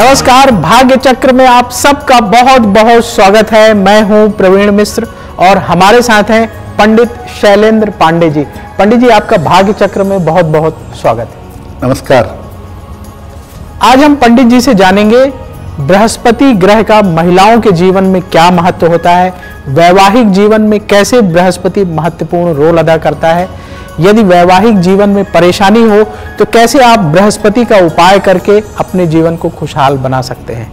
नमस्कार भाग्य चक्र में आप सबका बहुत बहुत स्वागत है। मैं हूँ प्रवीण मिश्र और हमारे साथ हैं पंडित शैलेंद्र पांडे जी। पंडित जी आपका भाग्य चक्र में बहुत बहुत स्वागत है। नमस्कार। आज हम पंडित जी से जानेंगे बृहस्पति ग्रह का महिलाओं के जीवन में क्या महत्व होता है वैवाहिक जीवन में कैसे बृहस्पति महत्वपूर्ण रोल अदा करता है यदि वैवाहिक जीवन में परेशानी हो तो कैसे आप बृहस्पति का उपाय करके अपने जीवन को खुशहाल बना सकते हैं?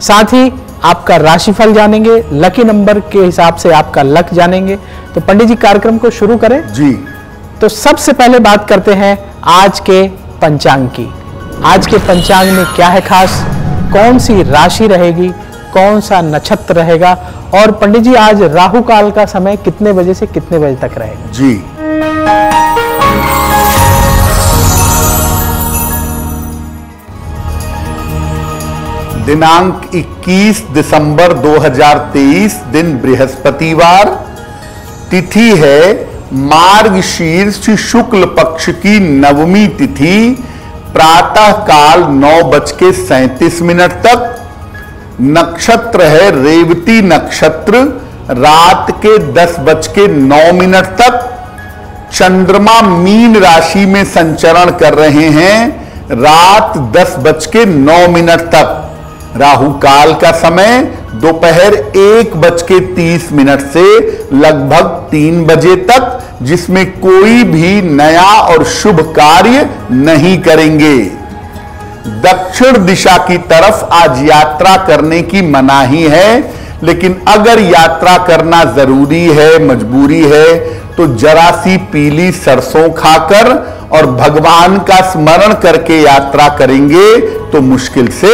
साथ ही आपका राशिफल जानेंगे लकी नंबर के हिसाब से आपका लक जानेंगे। तो पंडित जी कार्यक्रम को शुरू करें। जी। तो सबसे पहले बात करते हैं आज के पंचांग की। आज के पंचांग में क्या है खास? कौन सी राशि रहेगी? कौन सा नक्षत्र रहेगा? और पंडित जी आज राहु काल का समय कितने बजे से कितने बजे तक रहेगा? जी। दिनांक 21 दिसंबर 2023 दिन बृहस्पतिवार। तिथि है मार्ग शीर्ष शुक्ल पक्ष की नवमी तिथि प्रातः काल नौ बज के मिनट तक। नक्षत्र है रेवती नक्षत्र, रात के दस बज के नौ मिनट तक। चंद्रमा मीन राशि में संचरण कर रहे हैं, रात दस बज के नौ मिनट तक। राहु काल का समय दोपहर एक बज के तीस मिनट से लगभग तीन बजे तक, जिसमें कोई भी नया और शुभ कार्य नहीं करेंगे। दक्षिण दिशा की तरफ़ आज यात्रा करने की मनाही है, लेकिन अगर यात्रा करना ज़रूरी है, मजबूरी है तो जरा सी पीली सरसों खाकर और भगवान का स्मरण करके यात्रा करेंगे तो मुश्किल से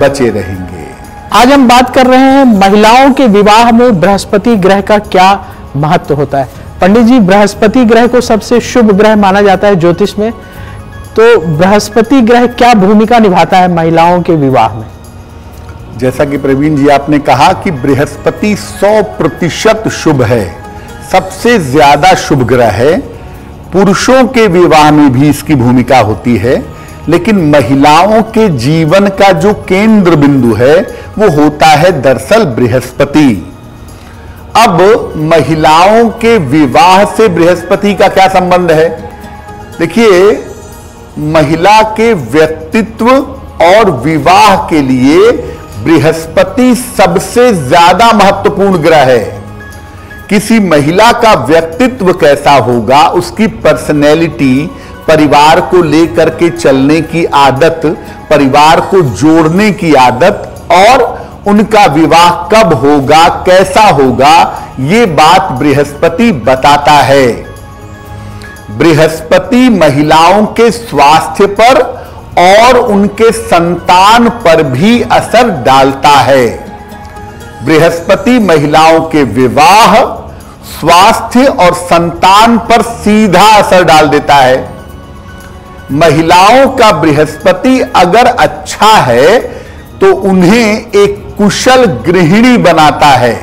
बचे रहेंगे। आज हम बात कर रहे हैं महिलाओं के विवाह में बृहस्पति ग्रह का क्या महत्व होता है। पंडित जी बृहस्पति ग्रह को सबसे शुभ ग्रह माना जाता है ज्योतिष में। तो बृहस्पति ग्रह क्या भूमिका निभाता है महिलाओं के विवाह में? जैसा कि प्रवीण जी आपने कहा कि बृहस्पति 100 प्रतिशत शुभ है। सबसे ज़्यादा शुभ ग्रह है। पुरुषों के विवाह में भी इसकी भूमिका होती है। लेकिन महिलाओं के जीवन का जो केंद्र बिंदु है, वो होता है दरअसल बृहस्पति। अब महिलाओं के विवाह से बृहस्पति का क्या संबंध है? देखिए, महिला के व्यक्तित्व और विवाह के लिए बृहस्पति सबसे ज़्यादा महत्वपूर्ण ग्रह है। किसी महिला का व्यक्तित्व कैसा होगा, उसकी पर्सनैलिटी परिवार को लेकर के चलने की आदत, परिवार को जोड़ने की आदत, और उनका विवाह कब होगा, कैसा होगा, ये बात बृहस्पति बताता है। बृहस्पति महिलाओं के स्वास्थ्य पर और उनके संतान पर भी असर डालता है। बृहस्पति महिलाओं के विवाह स्वास्थ्य और संतान पर सीधा असर डाल देता है। महिलाओं का बृहस्पति अगर अच्छा है तो उन्हें एक कुशल गृहिणी बनाता है।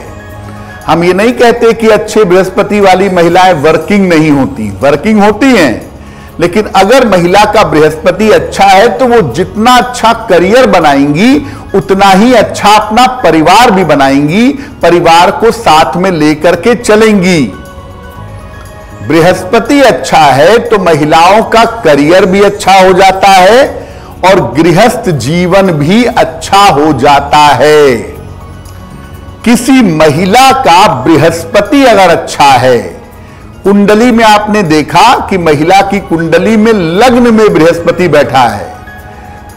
हम ये नहीं कहते कि अच्छे बृहस्पति वाली महिलाएँ वर्किंग नहीं होती। वर्किंग होती हैं, लेकिन अगर महिला का बृहस्पति अच्छा है तो वो जितना अच्छा करियर बनाएँगी, उतना ही अच्छा अपना परिवार भी बनाएँगी, परिवार को साथ में लेकर के चलेंगी। बृहस्पति अच्छा है तो महिलाओं का करियर भी अच्छा हो जाता है और गृहस्थ जीवन भी अच्छा हो जाता है। किसी महिला का बृहस्पति अगर अच्छा है, कुंडली में आपने देखा कि महिला की कुंडली में लग्न में बृहस्पति बैठा है।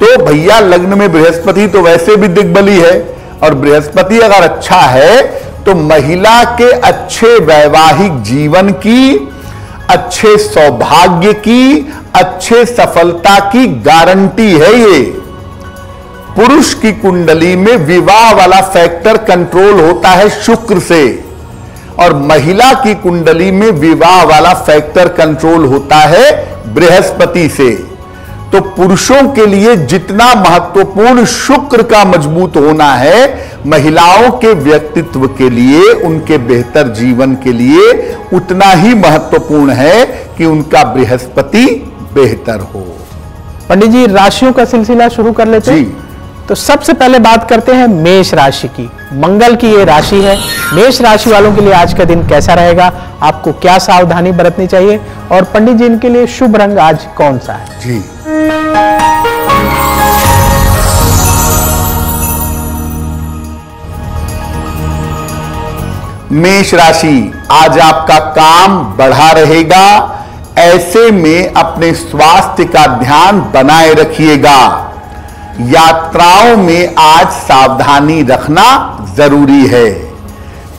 तो भैया, लग्न में बृहस्पति तो वैसे भी दिग्बली है और बृहस्पति अगर अच्छा है तो महिला के अच्छे वैवाहिक जीवन की अच्छे सौभाग्य की, अच्छे सफलता की गारंटी है ये। पुरुष की कुंडली में विवाह वाला फैक्टर कंट्रोल होता है शुक्र से, और महिला की कुंडली में विवाह वाला फैक्टर कंट्रोल होता है बृहस्पति से। तो पुरुषों के लिए जितना महत्वपूर्ण शुक्र का मज़बूत होना है महिलाओं के व्यक्तित्व के लिए उनके बेहतर जीवन के लिए उतना ही महत्वपूर्ण है कि उनका बृहस्पति बेहतर हो। पंडित जी राशियों का सिलसिला शुरू कर लेते हैं। तो सबसे पहले बात करते हैं मेष राशि की। मंगल की ये राशि है। मेष राशि वालों के लिए आज का दिन कैसा रहेगा? आपको क्या सावधानी बरतनी चाहिए? और पंडित जी, इनके लिए शुभ रंग आज कौन सा है? जी। मेष राशि, आज आपका काम बढ़ा रहेगा। ऐसे में अपने स्वास्थ्य का ध्यान बनाए रखिएगा। यात्राओं में आज सावधानी रखना ज़रूरी है।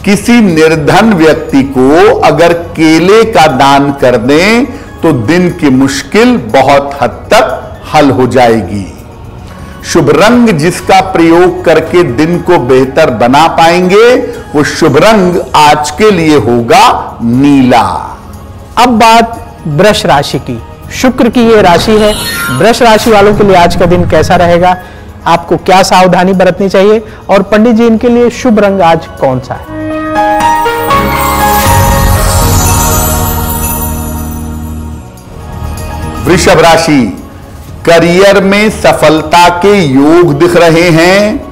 किसी निर्धन व्यक्ति को अगर केले का दान कर दें तो दिन की मुश्किल बहुत हद तक हल हो जाएगी। शुभ रंग जिसका प्रयोग करके दिन को बेहतर बना पाएँगे, वो शुभ रंग आज के लिए होगा नीला। अब बात वृष राशि की। शुक्र की ये राशि है। वृष राशि वालों के लिए आज का दिन कैसा रहेगा? आपको क्या सावधानी बरतनी चाहिए? और पंडित जी, इनके लिए शुभ रंग आज कौन सा है? वृषभ राशि, करियर में सफलता के योग दिख रहे हैं।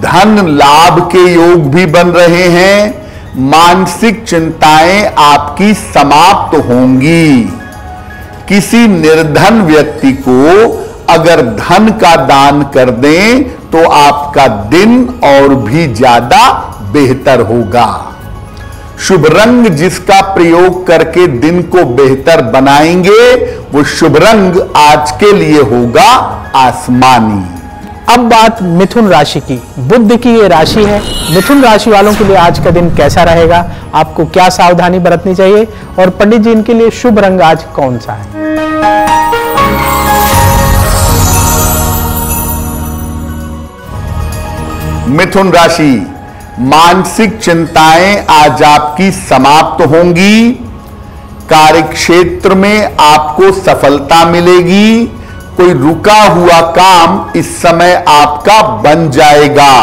धन लाभ के योग भी बन रहे हैं। मानसिक चिंताएँ आपकी समाप्त होंगी। किसी निर्धन व्यक्ति को अगर धन का दान कर दें तो आपका दिन और भी ज़्यादा बेहतर होगा। शुभ रंग जिसका प्रयोग करके दिन को बेहतर बनाएँगे, वो शुभ रंग आज के लिए होगा आसमानी। अब बात मिथुन राशि की। बुद्ध की ये राशि है। मिथुन राशि वालों के लिए आज का दिन कैसा रहेगा? आपको क्या सावधानी बरतनी चाहिए? और पंडित जी, इनके लिए शुभ रंग आज कौन सा है? मिथुन राशि, मानसिक चिंताएँ आज आपकी समाप्त होंगी। कार्य क्षेत्र में आपको सफलता मिलेगी। कोई रुका हुआ काम इस समय आपका बन जाएगा।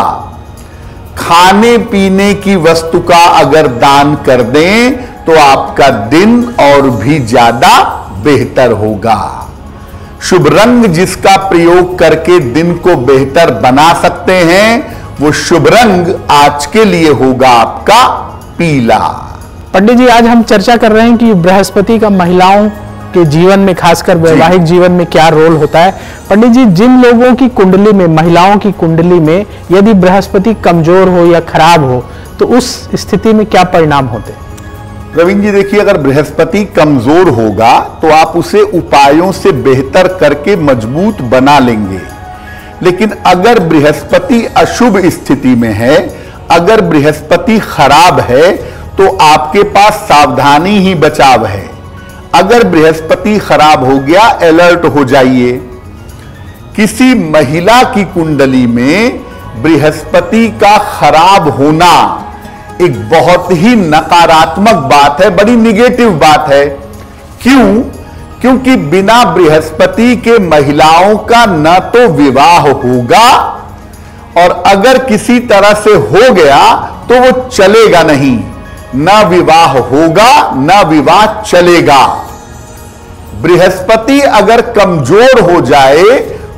खाने पीने की वस्तु का अगर दान कर दें तो आपका दिन और भी ज़्यादा बेहतर होगा। शुभ रंग जिसका प्रयोग करके दिन को बेहतर बना सकते हैं वो शुभ रंग आज के लिए होगा आपका पीला। पंडित जी आज हम चर्चा कर रहे हैं कि बृहस्पति का महिलाओं के जीवन में खासकर वैवाहिक जीवन में क्या रोल होता है? पंडित जी जिन लोगों की कुंडली में महिलाओं की कुंडली में यदि बृहस्पति कमज़ोर हो या खराब हो तो उस स्थिति में क्या परिणाम होते हैं? रविंद्र जी, देखिए, अगर बृहस्पति कमज़ोर होगा तो आप उसे उपायों से बेहतर करके मज़बूत बना लेंगे। लेकिन अगर बृहस्पति अशुभ स्थिति में है, अगर बृहस्पति खराब है तो आपके पास सावधानी ही बचाव है। अगर बृहस्पति खराब हो गया, अलर्ट हो जाइए। किसी महिला की कुंडली में बृहस्पति का खराब होना एक बहुत ही नकारात्मक बात है, बड़ी निगेटिव बात है। क्यों? क्योंकि बिना बृहस्पति के महिलाओं का न तो विवाह होगा, और अगर किसी तरह से हो गया तो वो चलेगा नहीं। न विवाह होगा, न विवाह चलेगा। बृहस्पति अगर कमज़ोर हो जाए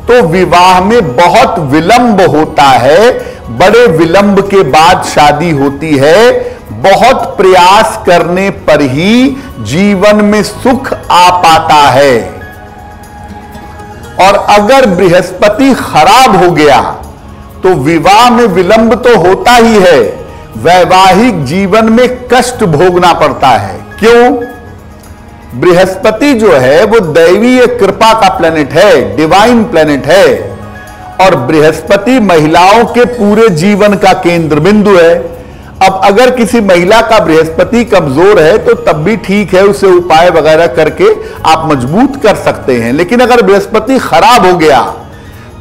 तो विवाह में बहुत विलंब होता है। बड़े विलंब के बाद शादी होती है। बहुत प्रयास करने पर ही जीवन में सुख आ पाता है। और अगर बृहस्पति खराब हो गया तो विवाह में विलंब तो होता ही है। वैवाहिक जीवन में कष्ट भोगना पड़ता है। क्यों? बृहस्पति जो है, वो दैवीय कृपा का प्लेनेट है डिवाइन प्लेनेट है। और बृहस्पति महिलाओं के पूरे जीवन का केंद्र बिंदु है। अब अगर किसी महिला का बृहस्पति कमज़ोर है तो तब भी ठीक है, उसे उपाय वगैरह करके आप मज़बूत कर सकते हैं। लेकिन अगर बृहस्पति खराब हो गया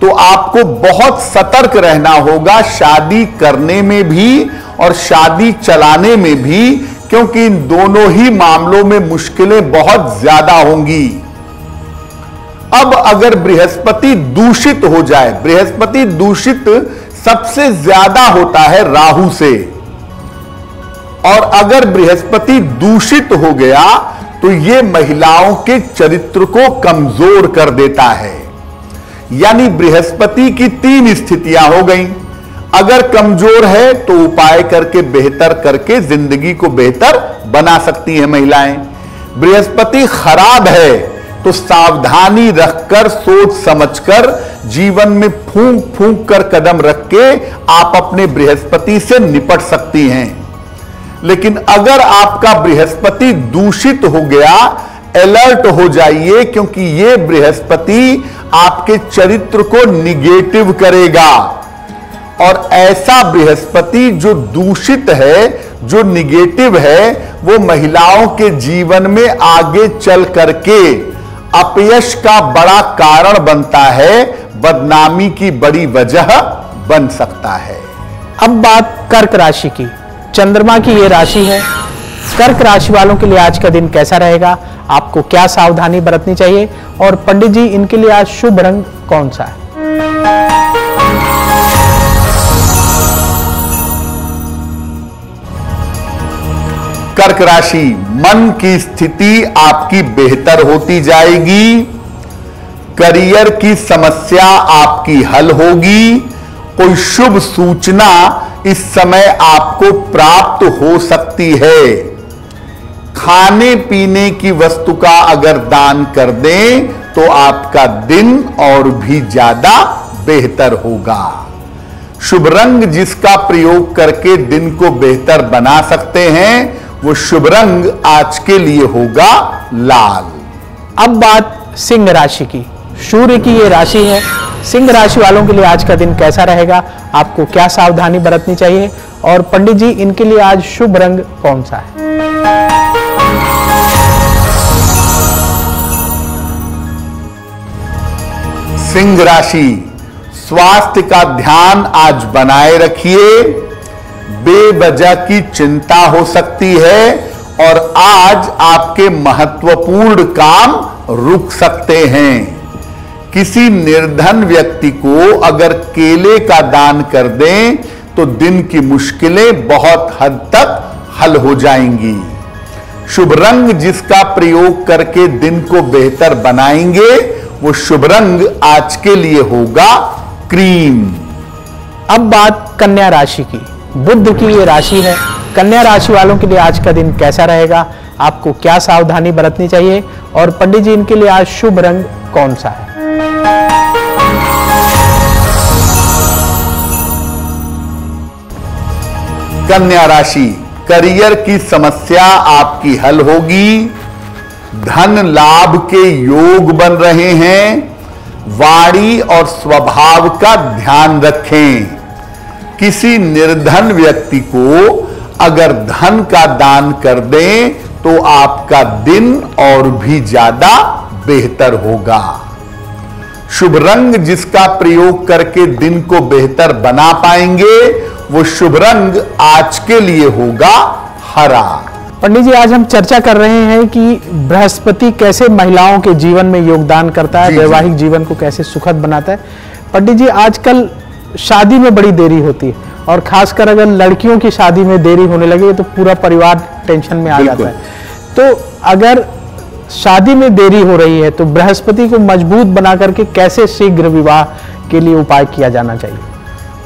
तो आपको बहुत सतर्क रहना होगा, शादी करने में भी और शादी चलाने में भी क्योंकि इन दोनों ही मामलों में मुश्किलें बहुत ज़्यादा होंगी। अब अगर बृहस्पति दूषित हो जाए, बृहस्पति दूषित सबसे ज़्यादा होता है राहु से। और अगर बृहस्पति दूषित हो गया तो यह महिलाओं के चरित्र को कमज़ोर कर देता है। यानी बृहस्पति की तीन स्थितियाँ हो गई। अगर कमज़ोर है तो उपाय करके बेहतर करके ज़िंदगी को बेहतर बना सकती है महिलाएँ। बृहस्पति खराब है तो सावधानी रखकर, सोच समझकर, जीवन में फूंक फूंक कर कदम रख के आप अपने बृहस्पति से निपट सकती हैं। लेकिन अगर आपका बृहस्पति दूषित हो गया, अलर्ट हो जाइए, क्योंकि यह बृहस्पति आपके चरित्र को निगेटिव करेगा। और ऐसा बृहस्पति जो दूषित है, जो निगेटिव है, वो महिलाओं के जीवन में आगे चल करके अपयश का बड़ा कारण बनता है, बदनामी की बड़ी वजह बन सकता है। अब बात कर्क राशि की। चंद्रमा की ये राशि है। कर्क राशि वालों के लिए आज का दिन कैसा रहेगा? आपको क्या सावधानी बरतनी चाहिए? और पंडित जी, इनके लिए आज शुभ रंग कौन सा है? कर्क राशि, मन की स्थिति आपकी बेहतर होती जाएगी, करियर की समस्या आपकी हल होगी, कोई शुभ सूचना इस समय आपको प्राप्त हो सकती है। खाने पीने की वस्तु का अगर दान कर दें तो आपका दिन और भी ज़्यादा बेहतर होगा। शुभ रंग जिसका प्रयोग करके दिन को बेहतर बना सकते हैं वो शुभ रंग आज के लिए होगा लाल। अब बात सिंह राशि की। सूर्य की ये राशि है। सिंह राशि वालों के लिए आज का दिन कैसा रहेगा? आपको क्या सावधानी बरतनी चाहिए? और पंडित जी इनके लिए आज शुभ रंग कौन सा है? सिंह राशि स्वास्थ्य का ध्यान आज बनाए रखिए। बेवजह की चिंता हो सकती है और आज आपके महत्वपूर्ण काम रुक सकते हैं। किसी निर्धन व्यक्ति को अगर केले का दान कर दें तो दिन की मुश्किलें बहुत हद तक हल हो जाएँगी। शुभ रंग जिसका प्रयोग करके दिन को बेहतर बनाएँगे, वो शुभ रंग आज के लिए होगा क्रीम। अब बात कन्या राशि की। बुद्ध की ये राशि है। कन्या राशि वालों के लिए आज का दिन कैसा रहेगा? आपको क्या सावधानी बरतनी चाहिए? और पंडित जी, इनके लिए आज शुभ रंग कौन सा है? कन्या राशि, करियर की समस्या आपकी हल होगी। धन लाभ के योग बन रहे हैं। वाणी और स्वभाव का ध्यान रखें। किसी निर्धन व्यक्ति को अगर धन का दान कर दें तो आपका दिन और भी ज़्यादा बेहतर होगा। शुभ रंग जिसका प्रयोग करके दिन को बेहतर बना पाएँगे वो शुभ रंग आज के लिए होगा हरा। पंडित जी आज हम चर्चा कर रहे हैं कि बृहस्पति कैसे महिलाओं के जीवन में योगदान करता है वैवाहिक जीवन को कैसे सुखद बनाता है। पंडित जी आजकल शादी में बड़ी देरी होती है। और खासकर अगर लड़कियों की शादी में देरी होने लगे तो पूरा परिवार टेंशन में आ जाता है। तो अगर शादी में देरी हो रही है तो बृहस्पति को मज़बूत बना करके कैसे शीघ्र विवाह के लिए उपाय किया जाना चाहिए?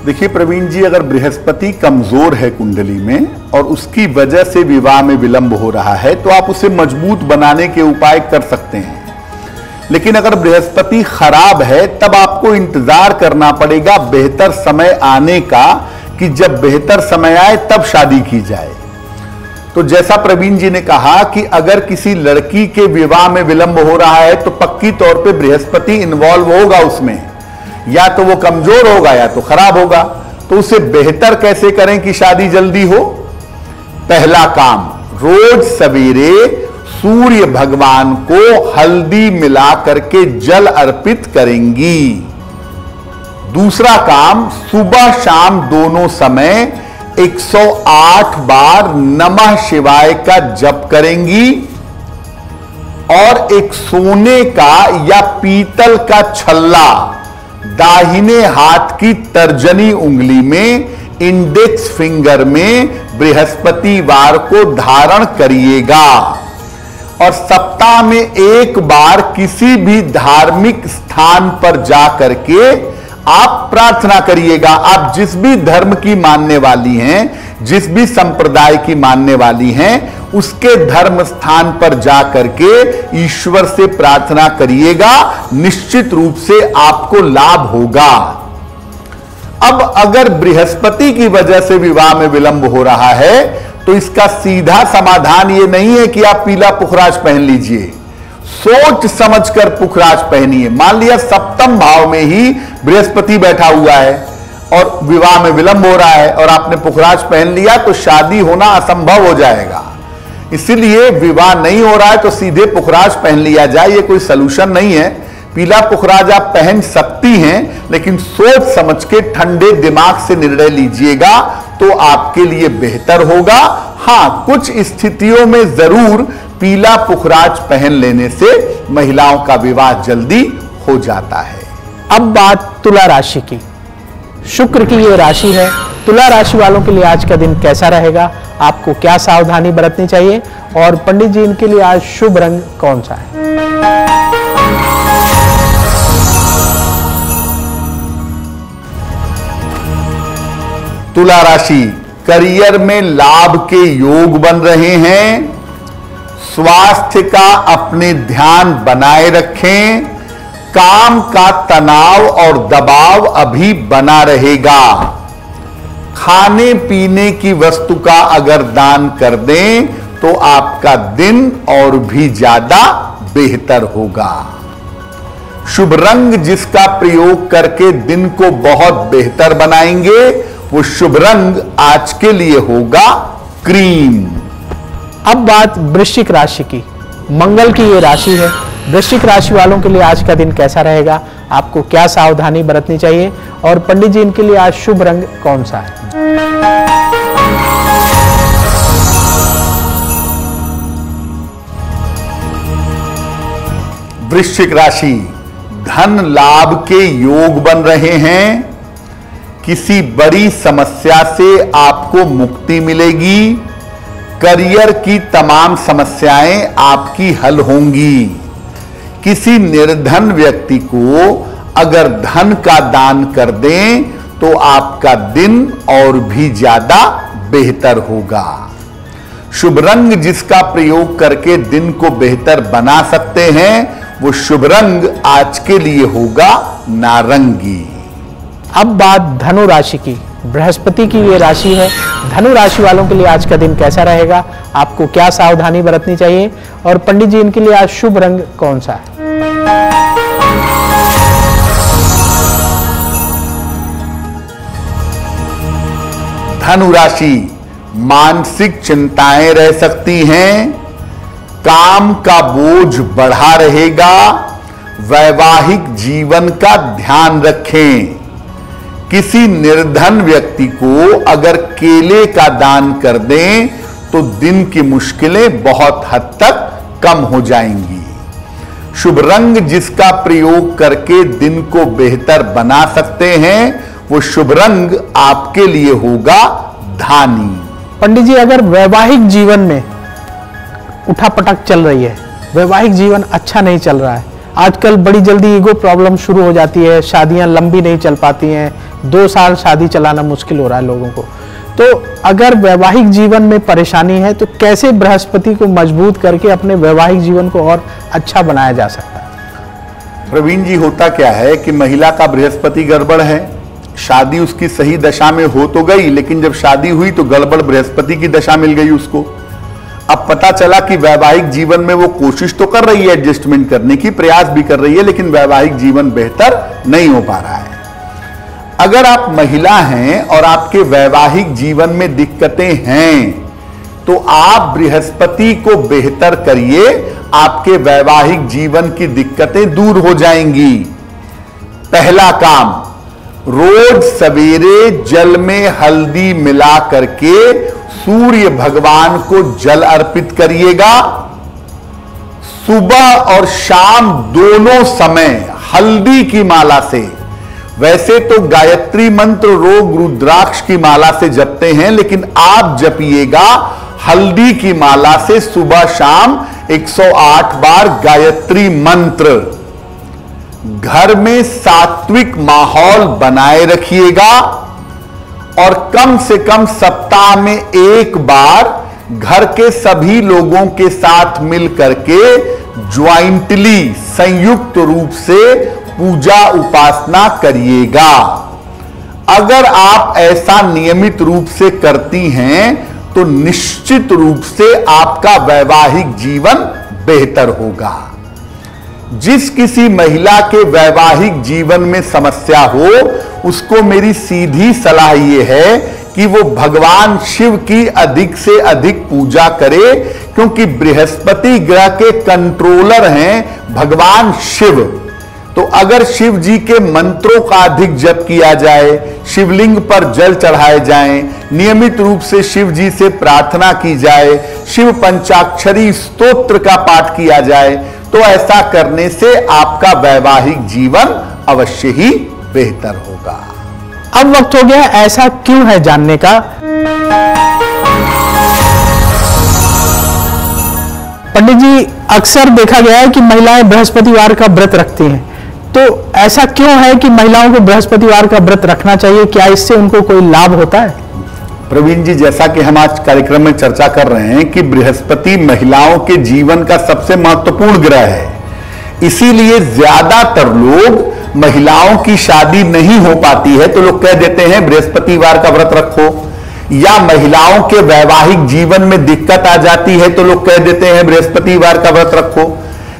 देखिए प्रवीण जी अगर बृहस्पति कमज़ोर है कुंडली में और उसकी वजह से विवाह में विलंब हो रहा है तो आप उसे मज़बूत बनाने के उपाय कर सकते हैं। लेकिन अगर बृहस्पति खराब है, तब आपको इंतज़ार करना पड़ेगा बेहतर समय आने का कि जब बेहतर समय आए, तब शादी की जाए। तो जैसा प्रवीण जी ने कहा कि अगर किसी लड़की के विवाह में विलंब हो रहा है तो पक्की तौर पे बृहस्पति इन्वॉल्व होगा उसमें। या तो वो कमज़ोर होगा, या तो खराब होगा। तो उसे बेहतर कैसे करें कि शादी जल्दी हो? पहला काम, रोज सवेरे सूर्य भगवान को हल्दी मिला करके जल अर्पित करेंगी। दूसरा काम, सुबह शाम दोनों समय 108 बार नमः शिवाय का जप करेंगी और एक सोने का या पीतल का छल्ला, दाहिने हाथ की तर्जनी उंगली में, इंडेक्स फिंगर में बृहस्पतिवार को धारण करिएगा। और सप्ताह में एक बार किसी भी धार्मिक स्थान पर जा करके आप प्रार्थना करिएगा। आप जिस भी धर्म की मानने वाली हैं, जिस भी संप्रदाय की मानने वाली हैं, उसके धर्म स्थान पर जा करके ईश्वर से प्रार्थना करिएगा। निश्चित रूप से आपको लाभ होगा। अब अगर बृहस्पति की वजह से विवाह में विलंब हो रहा है तो इसका सीधा समाधान यह नहीं है कि आप पीला पुखराज पहन लीजिए। सोच समझकर पुखराज पहनिए। मान लिया सप्तम भाव में ही बृहस्पति बैठा हुआ है और विवाह में विलंब हो रहा है और आपने पुखराज पहन लिया तो शादी होना असंभव हो जाएगा। इसीलिए विवाह नहीं हो रहा है तो सीधे पुखराज पहन लिया जाए, ये कोई सलूशन नहीं है। पीला पुखराज आप पहन सकती हैं, लेकिन सोच समझ के ठंडे दिमाग से निर्णय लीजिएगा। तो आपके लिए बेहतर होगा। हाँ, कुछ स्थितियों में ज़रूर पीला पुखराज पहन लेने से महिलाओं का विवाह जल्दी हो जाता है। अब बात तुला राशि की। शुक्र की ये राशि है। तुला राशि वालों के लिए आज का दिन कैसा रहेगा? आपको क्या सावधानी बरतनी चाहिए? और पंडित जी, इनके लिए आज शुभ रंग कौन सा है? तुला राशि, करियर में लाभ के योग बन रहे हैं। स्वास्थ्य का अपने ध्यान बनाए रखें। काम का तनाव और दबाव अभी बना रहेगा। खाने पीने की वस्तु का अगर दान कर दें तो आपका दिन और भी ज़्यादा बेहतर होगा। शुभ रंग जिसका प्रयोग करके दिन को बहुत बेहतर बनाएँगे वो शुभ रंग आज के लिए होगा क्रीम। अब बात वृश्चिक राशि की। मंगल की ये राशि है। वृश्चिक राशि वालों के लिए आज का दिन कैसा रहेगा? आपको क्या सावधानी बरतनी चाहिए? और पंडित जी इनके लिए आज शुभ रंग कौन सा है? वृश्चिक राशि धन लाभ के योग बन रहे हैं। किसी बड़ी समस्या से आपको मुक्ति मिलेगी। करियर की तमाम समस्याएँ आपकी हल होंगी। किसी निर्धन व्यक्ति को अगर धन का दान कर दें तो आपका दिन और भी ज़्यादा बेहतर होगा। शुभ रंग जिसका प्रयोग करके दिन को बेहतर बना सकते हैं, वो शुभ रंग आज के लिए होगा नारंगी। अब बात धनु राशि की। बृहस्पति की ये राशि है। धनु राशि वालों के लिए आज का दिन कैसा रहेगा? आपको क्या सावधानी बरतनी चाहिए? और पंडित जी, इनके लिए आज शुभ रंग कौन सा है? धनु राशि, मानसिक चिंताएँ रह सकती हैं। काम का बोझ बढ़ा रहेगा। वैवाहिक जीवन का ध्यान रखें। किसी निर्धन व्यक्ति को अगर केले का दान कर दें तो दिन की मुश्किलें बहुत हद तक कम हो जाएँगी। शुभ रंग जिसका प्रयोग करके दिन को बेहतर बना सकते हैं, वो शुभ रंग आपके लिए होगा धानी। पंडित जी, अगर वैवाहिक जीवन में उठापटक चल रही है, वैवाहिक जीवन अच्छा नहीं चल रहा है, आजकल बड़ी जल्दी ईगो प्रॉब्लम शुरू हो जाती है, शादियाँ लंबी नहीं चल पाती हैं दो साल शादी चलाना मुश्किल हो रहा है लोगों को। तो अगर वैवाहिक जीवन में परेशानी है तो कैसे बृहस्पति को मज़बूत करके अपने वैवाहिक जीवन को और अच्छा बनाया जा सकता है? प्रवीण जी, होता क्या है कि महिला का बृहस्पति गड़बड़ है। शादी उसकी सही दशा में हो तो गई, लेकिन जब शादी हुई तो गड़बड़ बृहस्पति की दशा मिल गई उसको। अब पता चला कि वैवाहिक जीवन में वो कोशिश तो कर रही है, एडजस्टमेंट करने की, प्रयास भी कर रही है, लेकिन वैवाहिक जीवन बेहतर नहीं हो पा रहा है। अगर आप महिला हैं और आपके वैवाहिक जीवन में दिक्कतें हैं तो आप बृहस्पति को बेहतर करिए, आपके वैवाहिक जीवन की दिक्कतें दूर हो जाएँगी। पहला काम, रोज सवेरे जल में हल्दी मिला करके सूर्य भगवान को जल अर्पित करिएगा। सुबह और शाम दोनों समय हल्दी की माला से वैसे तो गायत्री मंत्र रोग रुद्राक्ष की माला से जपते हैं, लेकिन आप जपिएगा हल्दी की माला से सुबह शाम 108 बार गायत्री मंत्र। घर में सात्विक माहौल बनाए रखिएगा और कम से कम सप्ताह में एक बार घर के सभी लोगों के साथ मिलकर के ज्वाइंटली संयुक्त रूप से पूजा उपासना करिएगा। अगर आप ऐसा नियमित रूप से करती हैं तो निश्चित रूप से आपका वैवाहिक जीवन बेहतर होगा। जिस किसी महिला के वैवाहिक जीवन में समस्या हो, उसको मेरी सीधी सलाह यह है कि वो भगवान शिव की अधिक से अधिक पूजा करे, क्योंकि बृहस्पति ग्रह के कंट्रोलर हैं भगवान शिव। तो अगर शिव जी के मंत्रों का अधिक जप किया जाए शिवलिंग पर जल चढ़ाए जाएँ, नियमित रूप से शिव जी से प्रार्थना की जाए शिव पंचाक्षरी स्तोत्र का पाठ किया जाए तो ऐसा करने से आपका वैवाहिक जीवन अवश्य ही बेहतर होगा। अब वक्त हो गया ऐसा क्यों है जानने का? पंडित जी अक्सर देखा गया है कि महिलाएँ बृहस्पतिवार का व्रत रखती हैं। तो ऐसा क्यों है कि महिलाओं को बृहस्पतिवार का व्रत रखना चाहिए? क्या इससे उनको कोई लाभ होता है? प्रवीण जी, जैसा कि हम आज कार्यक्रम में चर्चा कर रहे हैं कि बृहस्पति महिलाओं के जीवन का सबसे महत्वपूर्ण ग्रह है। इसीलिए ज़्यादातर लोग महिलाओं की शादी नहीं हो पाती है तो लोग कह देते हैं, बृहस्पतिवार का व्रत रखो। या महिलाओं के वैवाहिक जीवन में दिक्कत आ जाती है तो लोग कह देते हैं, बृहस्पतिवार का व्रत रखो।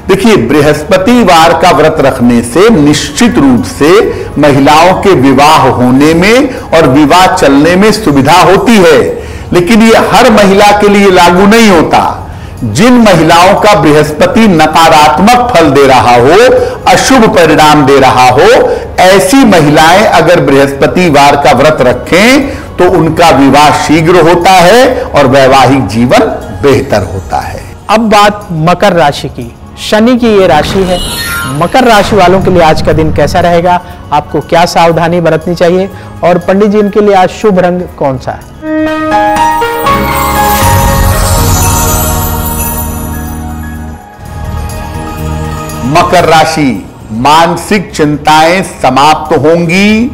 देखिए बृहस्पतिवार का व्रत रखने से निश्चित रूप से महिलाओं के विवाह होने में और विवाह चलने में सुविधा होती है। लेकिन ये हर महिला के लिए लागू नहीं होता। जिन महिलाओं का बृहस्पति नकारात्मक फल दे रहा हो, अशुभ परिणाम दे रहा हो, ऐसी महिलाएँ अगर बृहस्पतिवार का व्रत रखें तो उनका विवाह शीघ्र होता है और वैवाहिक जीवन बेहतर होता है। अब बात मकर राशि की। शनि की ये राशि है। मकर राशि वालों के लिए आज का दिन कैसा रहेगा? आपको क्या सावधानी बरतनी चाहिए? और पंडित जी, इनके लिए आज शुभ रंग कौन सा है? मकर राशि, मानसिक चिंताएँ समाप्त होंगी।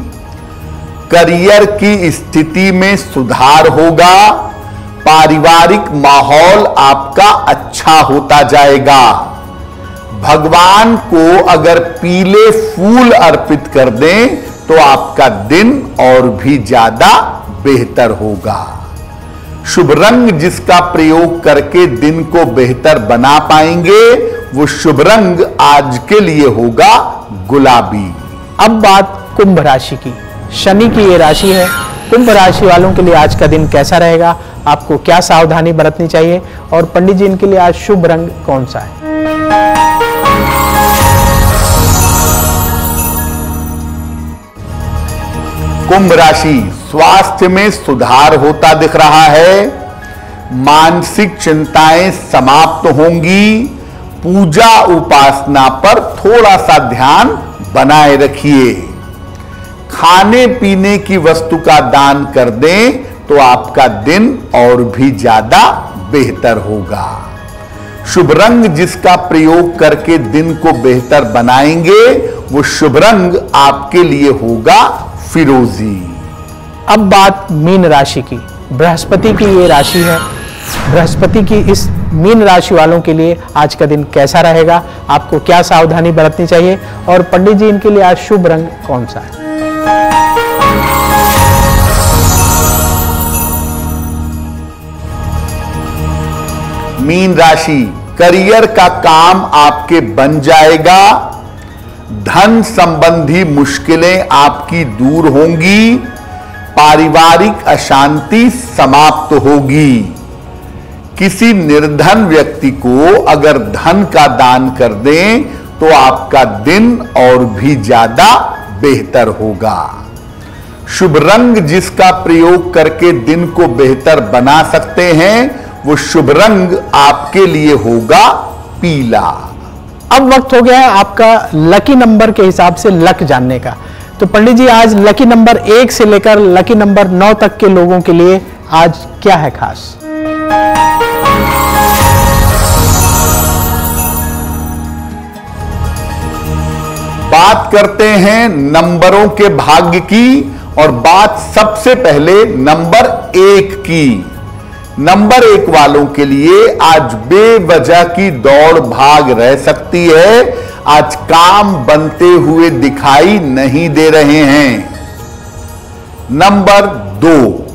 करियर की स्थिति में सुधार होगा। पारिवारिक माहौल आपका अच्छा होता जाएगा। भगवान को अगर पीले फूल अर्पित कर दें तो आपका दिन और भी ज़्यादा बेहतर होगा। शुभ रंग जिसका प्रयोग करके दिन को बेहतर बना पाएँगे, वो शुभ रंग आज के लिए होगा गुलाबी। अब बात कुंभ राशि की। शनि की ये राशि है। कुंभ राशि वालों के लिए आज का दिन कैसा रहेगा? आपको क्या सावधानी बरतनी चाहिए? और पंडित जी, इनके लिए आज शुभ रंग कौन सा है? कुंभ राशि स्वास्थ्य में सुधार होता दिख रहा है। मानसिक चिंताएँ समाप्त होंगी। पूजा उपासना पर थोड़ा सा ध्यान बनाए रखिए। खाने पीने की वस्तु का दान कर दें तो आपका दिन और भी ज़्यादा बेहतर होगा। शुभ रंग जिसका प्रयोग करके दिन को बेहतर बनाएँगे, वो शुभ रंग आपके लिए होगा फिरोजी। अब बात मीन राशि की। बृहस्पति की ये राशि है। बृहस्पति की इस मीन राशि वालों के लिए आज का दिन कैसा रहेगा? आपको क्या सावधानी बरतनी चाहिए? और पंडित जी इनके लिए आज शुभ रंग कौन सा है? मीन राशि करियर का काम आपके बन जाएगा। धन संबंधी मुश्किलें आपकी दूर होंगी, पारिवारिक अशांति समाप्त होगी। किसी निर्धन व्यक्ति को अगर धन का दान कर दें तो आपका दिन और भी ज़्यादा बेहतर होगा। शुभ रंग जिसका प्रयोग करके दिन को बेहतर बना सकते हैं, वो शुभ रंग आपके लिए होगा पीला। अब वक्त हो गया है आपका लकी नंबर के हिसाब से लक जानने का। तो पंडित जी, आज लकी नंबर एक से लेकर लकी नंबर नौ तक के लोगों के लिए आज क्या है खास? बात करते हैं नंबरों के भाग्य की और बात सबसे पहले नंबर एक की। नंबर एक वालों के लिए आज बेवजह की दौड़ भाग रह सकती है। आज काम बनते हुए दिखाई नहीं दे रहे हैं। नंबर दो,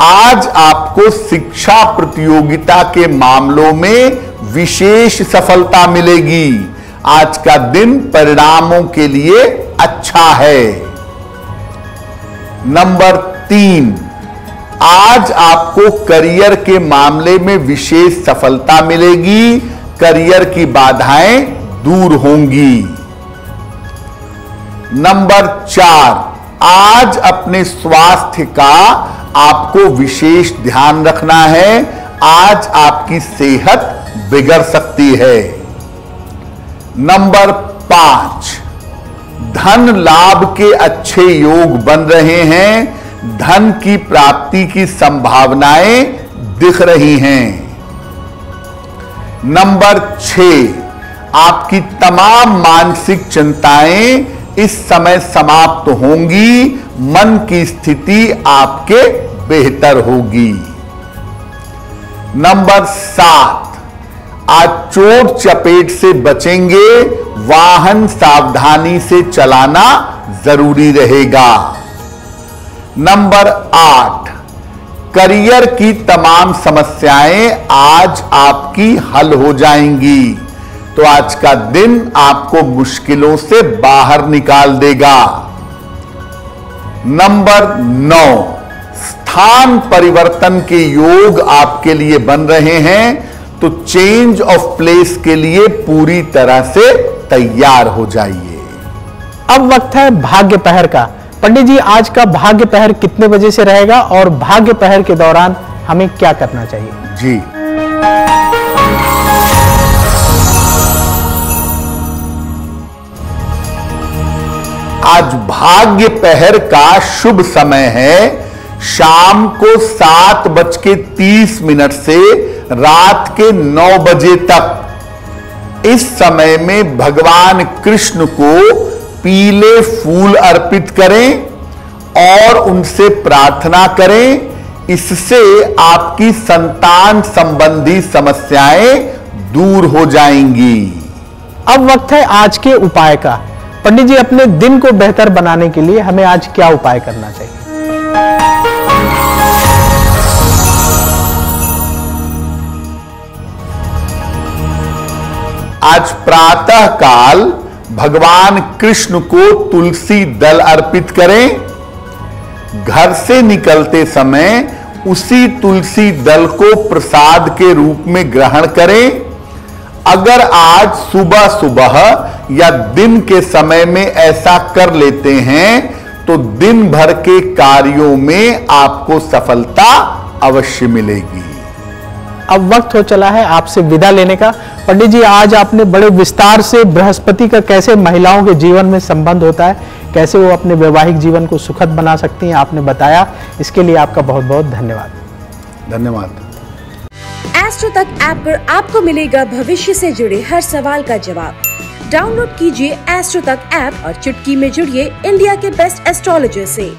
आज आपको शिक्षा प्रतियोगिता के मामलों में विशेष सफलता मिलेगी। आज का दिन परिणामों के लिए अच्छा है। नंबर तीन आज आपको करियर के मामले में विशेष सफलता मिलेगी, करियर की बाधाएँ दूर होंगी। नंबर चार, आज अपने स्वास्थ्य का आपको विशेष ध्यान रखना है। आज आपकी सेहत बिगड़ सकती है। नंबर पाँच, धन लाभ के अच्छे योग बन रहे हैं। धन की प्राप्ति की संभावनाएँ दिख रही हैं। नंबर छ आपकी तमाम मानसिक चिंताएँ इस समय समाप्त होंगी, मन की स्थिति आपके बेहतर होगी। नंबर सात, आज चोट चपेट से बचेंगे, वाहन सावधानी से चलाना ज़रूरी रहेगा। नंबर आठ, करियर की तमाम समस्याएँ आज आपकी हल हो जाएँगी। तो आज का दिन आपको मुश्किलों से बाहर निकाल देगा। नंबर नौ, स्थान परिवर्तन के योग आपके लिए बन रहे हैं तो चेंज ऑफ़ प्लेस के लिए पूरी तरह से तैयार हो जाइए। अब वक्त है भाग्य पहर का। पंडित जी, आज का भाग्य पहर कितने बजे से रहेगा और भाग्य पहर के दौरान हमें क्या करना चाहिए? जी। आज भाग्य पहर का शुभ समय है। शाम को सात बज के तीस मिनट से रात के नौ बजे तक। इस समय में भगवान कृष्ण को पीले फूल अर्पित करें और उनसे प्रार्थना करें। इससे आपकी संतान संबंधी समस्याएँ दूर हो जाएँगी। अब वक्त है आज के उपाय का। पंडित जी अपने दिन को बेहतर बनाने के लिए हमें आज क्या उपाय करना चाहिए? आज प्रातः काल भगवान कृष्ण को तुलसी दल अर्पित करें। घर से निकलते समय उसी तुलसी दल को प्रसाद के रूप में ग्रहण करें। अगर आज सुबह सुबह या दिन के समय में ऐसा कर लेते हैं तो दिन भर के कार्यों में आपको सफलता अवश्य मिलेगी। अब वक्त हो चला है आपसे विदा लेने का। पंडित जी आज आपने बड़े विस्तार से बृहस्पति का कैसे महिलाओं के जीवन में संबंध होता है कैसे वो अपने वैवाहिक जीवन को सुखद बना सकती हैं आपने बताया। इसके लिए आपका बहुत बहुत धन्यवाद। धन्यवाद। एस्ट्रो तक ऐप पर आपको मिलेगा भविष्य से जुड़े हर सवाल का जवाब। डाउनलोड कीजिए एस्ट्रो तक ऐप और चुटकी में जुड़िए इंडिया के बेस्ट एस्ट्रोलॉजर से।